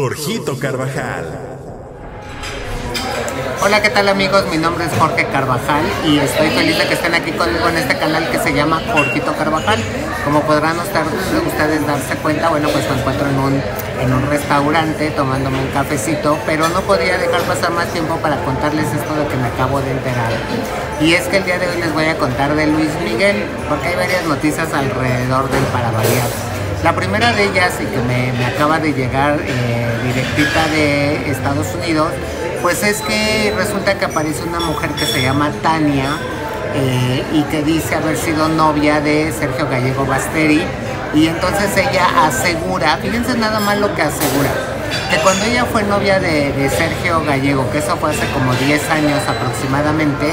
Jorgito Carvajal. Hola, ¿qué tal amigos? Mi nombre es Jorge Carvajal y estoy feliz de que estén aquí conmigo en este canal que se llama Jorgito Carvajal. Como podrán ustedes darse cuenta, bueno, pues me encuentro en un, en un restaurante tomándome un cafecito, pero no podía dejar pasar más tiempo para contarles esto de que me acabo de enterar. Y es que el día de hoy les voy a contar de Luis Miguel, porque hay varias noticias alrededor del para La primera de ellas, y que me, acaba de llegar eh, directita de Estados Unidos, pues es que resulta que aparece una mujer que se llama Tania eh, y que dice haber sido novia de Sergio Gallego Basteri. Y entonces ella asegura, fíjense nada más lo que asegura, que cuando ella fue novia de, de Sergio Gallego, que eso fue hace como 10 años aproximadamente,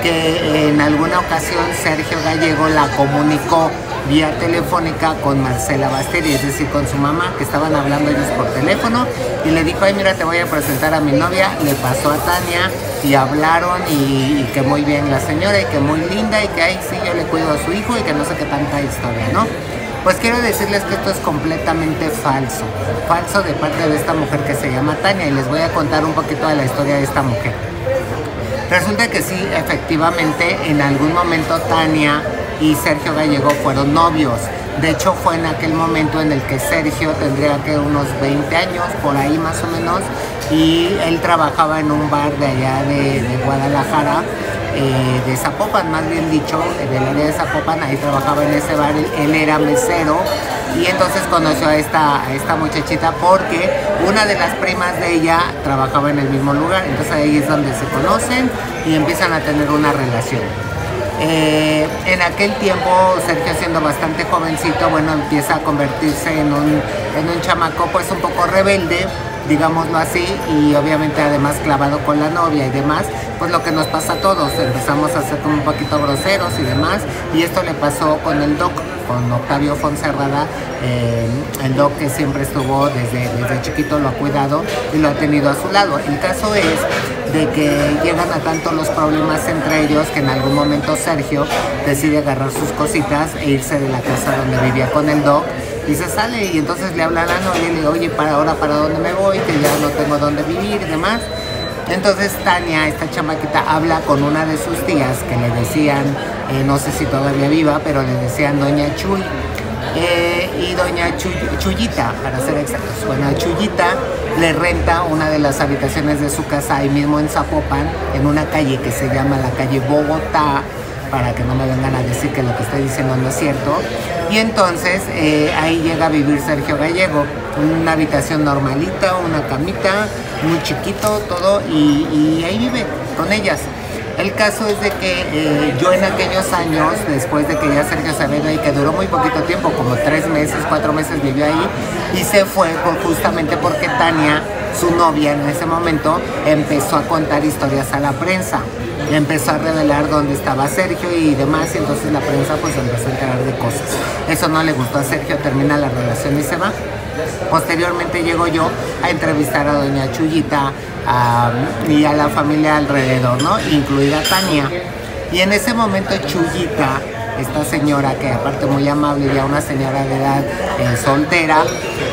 que en alguna ocasión Sergio Gallego la comunicó vía telefónica con Marcela Basteri, es decir, con su mamá, que estaban hablando ellos por teléfono, y le dijo, ay, mira, te voy a presentar a mi novia, le pasó a Tania, y hablaron, y, que muy bien la señora, y que muy linda, y que, ay, sí, yo le cuido a su hijo, y que no sé qué tanta historia, ¿no? Pues quiero decirles que esto es completamente falso, falso de parte de esta mujer que se llama Tania, y les voy a contar un poquito de la historia de esta mujer. Resulta que sí, efectivamente, en algún momento Tania y Sergio Gallego fueron novios. De hecho, fue en aquel momento en el que Sergio tendría que unos 20 años, por ahí más o menos, y él trabajaba en un bar de allá de, Guadalajara, eh, de Zapopan, más bien dicho, del área de Zapopan, ahí trabajaba en ese bar, él, era mesero, y entonces conoció a esta, a esta muchachita porque una de las primas de ella trabajaba en el mismo lugar, entonces ahí es donde se conocen y empiezan a tener una relación. Eh, en aquel tiempo, Sergio siendo bastante jovencito, bueno, empieza a convertirse en un, en un chamaco pues un poco rebelde, digámoslo así, y obviamente además clavado con la novia y demás, pues lo que nos pasa a todos, empezamos a ser como un poquito groseros y demás, y esto le pasó con el doc, con Octavio Fonserrada, eh, el doc que siempre estuvo desde, desde chiquito, lo ha cuidado y lo ha tenido a su lado. El caso es de que llegan a tanto los problemas entre ellos que en algún momento Sergio decide agarrar sus cositas e irse de la casa donde vivía con el doc y se sale y entonces le habla a la novia y le oye, para ahora para dónde me voy, que ya no tengo dónde vivir y demás. Entonces Tania, esta chamaquita, habla con una de sus tías que le decían, eh, no sé si todavía viva, pero le decían Doña Chuy. Eh, y doña Chuyita, para ser exactos. Bueno, Chuyita le renta una de las habitaciones de su casa ahí mismo en Zapopan, en una calle que se llama la calle Bogotá, para que no me vengan a decir que lo que estoy diciendo no es cierto. Y entonces eh, ahí llega a vivir Sergio Gallego, una habitación normalita, una camita, muy chiquito, todo, y ahí vive con ellas. El caso es de que eh, yo en aquellos años, después de que ya Sergio Saavedra y que duró muy poquito tiempo, como tres meses, cuatro meses vivió ahí, y se fue justamente porque Tania, su novia en ese momento, empezó a contar historias a la prensa. Empezó a revelar dónde estaba Sergio y demás, y entonces la prensa pues empezó a enterar de cosas. Eso no le gustó a Sergio, termina la relación y se va. Posteriormente llego yo a entrevistar a doña Chuyita y a la familia alrededor, ¿no? Incluida Tania. Y en ese momento Chuyita, esta señora que aparte muy amable ya una señora de edad eh, soltera,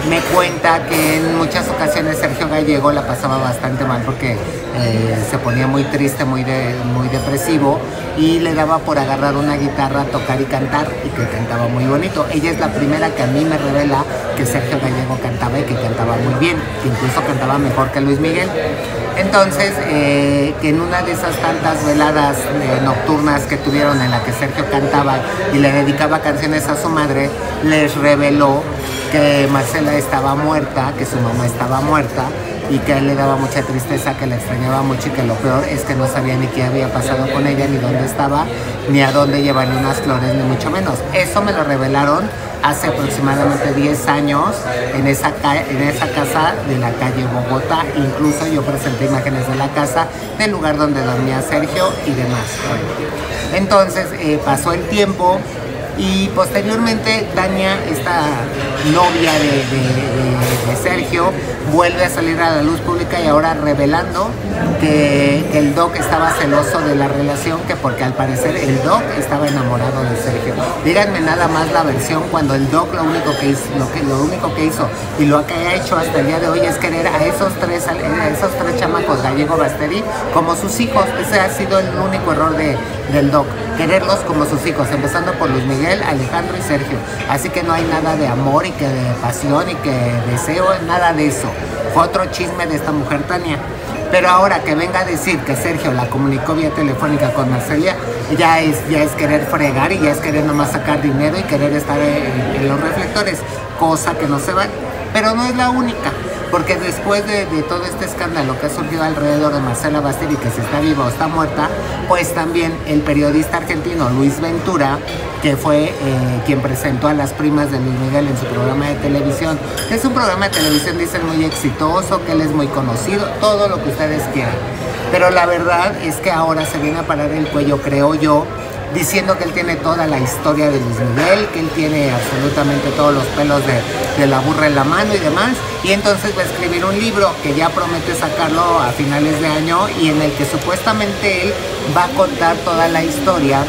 me cuenta que en muchas ocasiones Sergio Gallego la pasaba bastante mal porque eh, se ponía muy triste, muy, muy depresivo y le daba por agarrar una guitarra, tocar y cantar y que cantaba muy bonito. Ella es la primera que a mí me revela que Sergio Gallego cantaba y que cantaba muy bien, que incluso cantaba mejor que Luis Miguel. Entonces, eh, en una de esas tantas veladas eh, nocturnas que tuvieron en la que Sergio cantaba y le dedicaba canciones a su madre, les reveló que Marcela estaba muerta, que su mamá estaba muerta y que a él le daba mucha tristeza, que le extrañaba mucho y que lo peor es que no sabía ni qué había pasado con ella, ni dónde estaba, ni a dónde llevar ni unas flores, ni mucho menos. Eso me lo revelaron hace aproximadamente 10 años en esa, en esa casa de la calle Bogotá. Incluso yo presenté imágenes de la casa, del lugar donde dormía Sergio y demás. Entonces eh, pasó el tiempo Y posteriormente Dania, esta novia de, Sergio, vuelve a salir a la luz pública y ahora revelando que el Doc estaba celoso de la relación, que porque al parecer el Doc estaba enamorado de Sergio. Díganme nada más la versión cuando el Doc lo único que hizo, y lo que ha hecho hasta el día de hoy es querer a esos tres, esos tres chamacos, Gallego Basteri, como sus hijos. Ese ha sido el único error de, del Doc, quererlos como sus hijos, empezando por Luis Miguel, Alejandro y Sergio. Así que no hay nada de amor y que de pasión y que deseo, nada de eso. Fue otro chisme de esta mujer Tania. Pero ahora que venga a decir que Sergio la comunicó vía telefónica con Marcelia, ya es, ya es querer fregar y ya es querer nomás sacar dinero y querer estar en, en los reflectores, cosa que no se va. Pero no es la única, porque después de, todo este escándalo que ha surgido alrededor de Marcela Basteri, que si está viva o está muerta, pues también el periodista argentino Luis Ventura, que fue eh, quien presentó a las primas de Luis Miguel en su programa de televisión, que es un programa de televisión, dicen, muy exitoso, que él es muy conocido, todo lo que ustedes quieran. Pero la verdad es que ahora se viene a parar el cuello, creo yo, diciendo que él tiene toda la historia de Luis Miguel, que él tiene absolutamente todos los pelos de, de la burra en la mano y demás, y entonces va a escribir un libro que ya promete sacarlo a finales de año y en el que supuestamente él va a contar toda la historia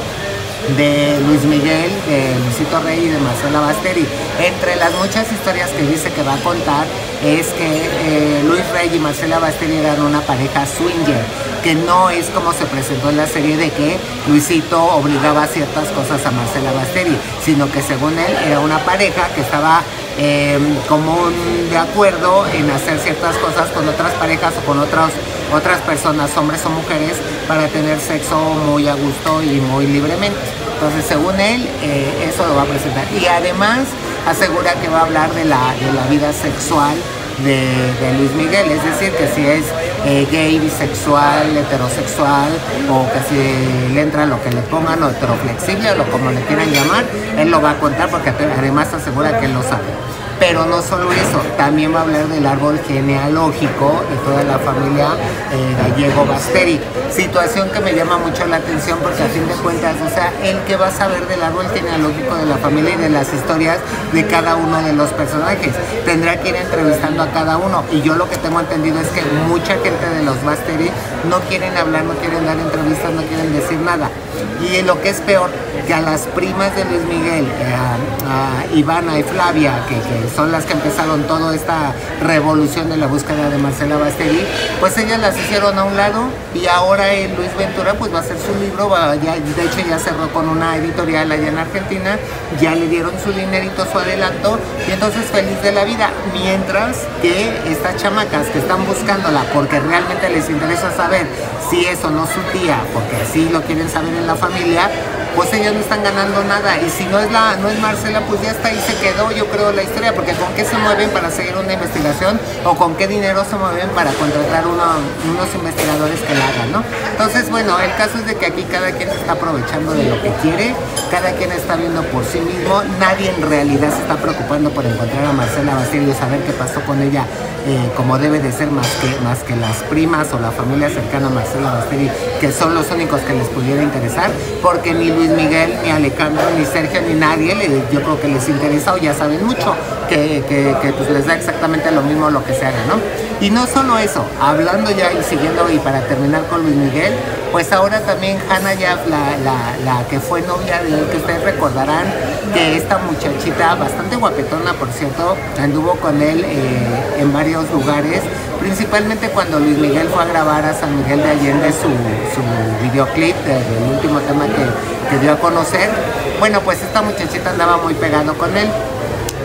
de Luis Miguel, de Luisito Rey y de Marcela Basteri. Entre las muchas historias que dice que va a contar es que eh, Luis Rey y Marcela Basteri eran una pareja swinger, que no es como se presentó en la serie de que Luisito obligaba ciertas cosas a Marcela Basteri, sino que según él era una pareja que estaba eh, común de acuerdo en hacer ciertas cosas con otras parejas o con otras personas, hombres o mujeres, para tener sexo muy a gusto y muy libremente. Entonces, según él, eh, eso lo va a presentar. Y además asegura que va a hablar de la, de la vida sexual de, Luis Miguel, es decir, que si es eh, gay, bisexual, heterosexual, o que si le entra lo que le pongan, o heteroflexible, o lo como le quieran llamar, él lo va a contar porque además asegura que él lo sabe. Pero no solo eso, también va a hablar del árbol genealógico de toda la familia eh, gallego Basteri. Situación que me llama mucho la atención porque a fin de cuentas, o sea, el que va a saber del árbol genealógico de la familia y de las historias de cada uno de los personajes. Tendrá que ir entrevistando a cada uno. Y yo lo que tengo entendido es que mucha gente de los Basteri no quieren hablar, no quieren dar entrevistas, no quieren decir nada. Y lo que es peor, que a las primas de Luis Miguel, a, Ivana y Flavia, que son las que empezaron toda esta revolución de la búsqueda de Marcela Basteri, pues ellas las hicieron a un lado y ahora el Luis Ventura pues va a hacer su libro, ya, de hecho ya cerró con una editorial allá en Argentina, ya le dieron su dinerito, su adelanto y entonces feliz de la vida, mientras que estas chamacas que están buscándola porque realmente les interesa saber si es o no su tía, porque así lo quieren saber en la familia, pues ellas no están ganando nada. Y si no es la no es Marcela pues ya está ahí se quedó yo creo la historia porque con qué se mueven para seguir una investigación o con qué dinero se mueven para contratar uno, unos investigadores que la hagan no entonces bueno el caso es de que aquí cada quien se está aprovechando de lo que quiere cada quien está viendo por sí mismo nadie en realidad se está preocupando por encontrar a Marcela Basilio saber qué pasó con ella eh, como debe de ser más que más que las primas o la familia cercana a Marcela Basteri que son los únicos que les pudiera interesar porque ni Luis Miguel, ni Alejandro, ni Sergio, ni nadie, yo creo que les interesa o ya saben mucho, que, pues les da exactamente lo mismo lo que se haga, ¿no? Y no solo eso, hablando ya y siguiendo y para terminar con Luis Miguel, pues ahora también Hannah la, la, que fue novia de él, que ustedes recordarán que esta muchachita, bastante guapetona por cierto, anduvo con él eh, en varios lugares, principalmente cuando Luis Miguel fue a grabar a San Miguel de Allende su, su videoclip de, del último tema que, que dio a conocer. Bueno, pues esta muchachita andaba muy pegado con él.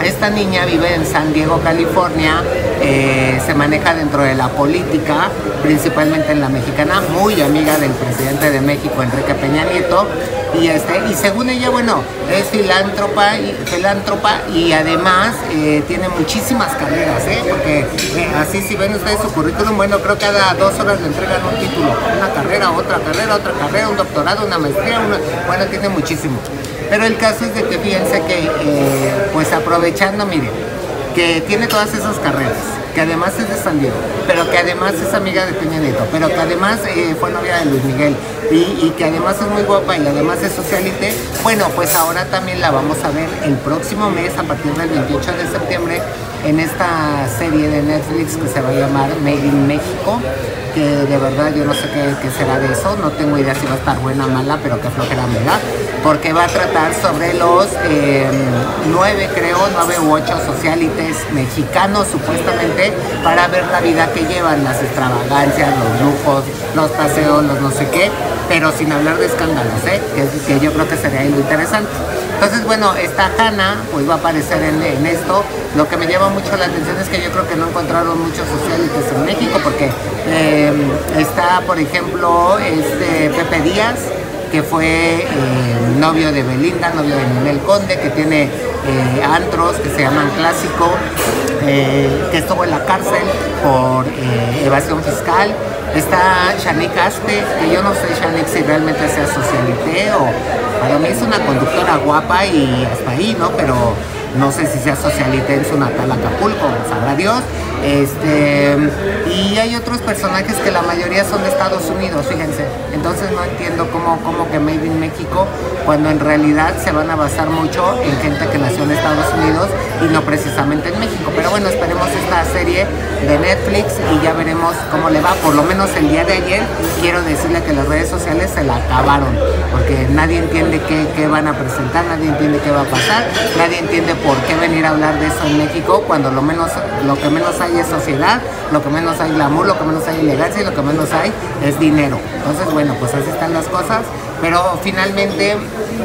Esta niña vive en San Diego, California, eh, se maneja dentro de la política, principalmente en la mexicana, muy amiga del presidente de México, Enrique Peña Nieto, y, este, y según ella, bueno, es filántropa y, filántropa y además eh, tiene muchísimas carreras, ¿eh? porque eh, así si ven ustedes su currículum, bueno, creo que cada dos horas le entregan un título, una carrera, otra carrera, otra carrera, un doctorado, una maestría, una, bueno, tiene muchísimo. Pero el caso es de que fíjense que, eh, pues aprovechando, miren, que tiene todas esas carreras, que además es de San Diego, pero que además es amiga de Peña Nieto, pero que además eh, fue novia de Luis Miguel y, que además es muy guapa y además es socialite, bueno, pues ahora también la vamos a ver el próximo mes, a partir del 28 de septiembre, en esta serie de Netflix que se va a llamar Made in México, que de verdad yo no sé qué, qué será de eso, no tengo idea si va a estar buena o mala, pero que flojera me da, porque va a tratar sobre los eh, nueve, creo, nueve u ocho socialites mexicanos supuestamente para ver la vida que llevan, las extravagancias, los lujos, los paseos, los no sé qué, pero sin hablar de escándalos, ¿eh? que, que yo creo que sería lo interesante. Entonces, bueno, esta Hanna pues va a aparecer en, esto. Lo que me llama mucho la atención es que yo creo que no encontraron muchos socialites en México porque eh, está, por ejemplo, este Pepe Díaz, que fue eh, novio de Belinda, novio de Ninel Conde, que tiene eh, antros que se llaman Clásico, eh, que estuvo en la cárcel por evasión fiscal. Está Shanik Aspe, que yo no sé Shanik si realmente sea socialité o para mí es una conductora guapa y hasta ahí, ¿no? Pero no sé si sea socialité en su natal Acapulco, sabrá Dios. Este, y hay otros personajes que la mayoría son de Estados Unidos, fíjense. Entonces no entiendo cómo, cómo que Made in México, cuando en realidad se van a basar mucho en gente que nació en Estados Unidos y no precisamente en México. Pero bueno, esperemos esta serie de Netflix y ya veremos cómo le va. Por lo menos el día de ayer quiero decirle que las redes sociales se la acabaron, porque nadie entiende qué, qué van a presentar, nadie entiende qué va a pasar, nadie entiende por qué venir a hablar de eso en México cuando lo menos lo que menos hay es sociedad, lo que menos hay glamour, lo que menos hay elegancia y lo que menos hay es dinero. Entonces, bueno, pues así están las cosas, pero finalmente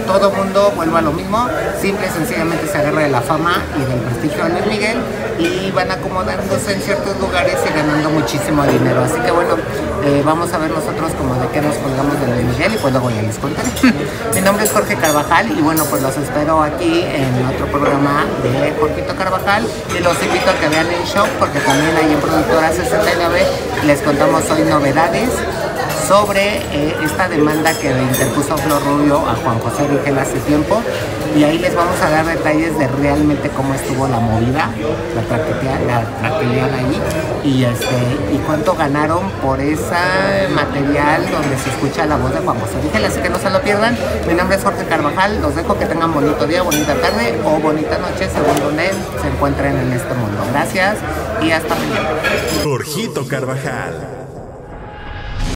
todo mundo vuelve a lo mismo, simple y sencillamente se agarra de la fama y del prestigio de Luis Miguel y van acomodándose en ciertos lugares y ganando muchísimo dinero. Así que bueno, eh, vamos a ver nosotros como de qué nos colgamos de Luis Miguel y pues luego ya les contaré. Mi nombre es Jorge Carvajal y bueno, pues los espero aquí en otro programa de Jorgito Carvajal y los invito a que vean el show porque también ahí en Productora 69 les contamos hoy novedades sobre eh, esta demanda que interpuso Flor Rubio a Juan José Rigel hace tiempo y ahí les vamos a dar detalles de realmente cómo estuvo la movida, la traqueteada, la ahí y este y cuánto ganaron por ese material donde se escucha la voz de Juan José Rigel, así que no se lo pierdan. Mi nombre es Jorge Carvajal, los dejo que tengan bonito día, bonita tarde o bonita noche según donde se encuentren en este mundo. Gracias y hasta mañana. Jorgito Carvajal.